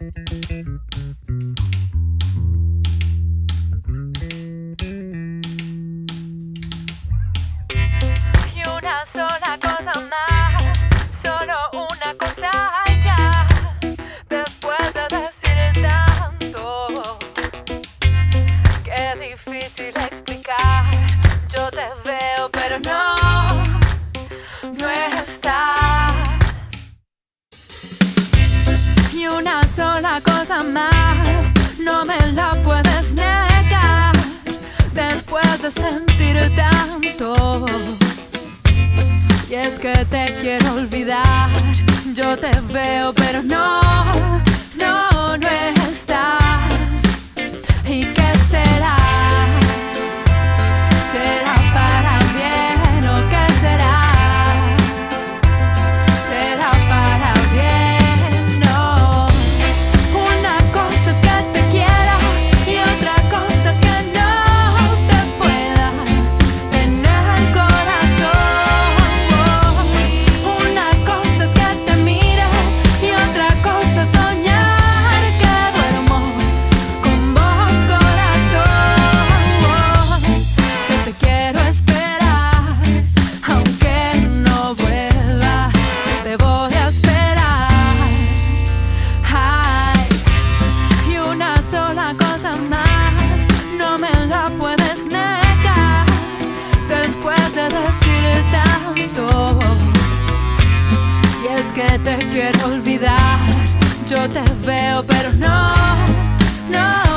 Y una sola cosa más, solo una cosa ya. Después de decir tanto, qué difícil explicar. Yo te una sola cosa más, no me la puedes negar. Después de sentir tanto. Y es que te quiero olvidar. Yo te veo, pero no, no, no estás. Te quiero olvidar. Yo te veo, pero no, no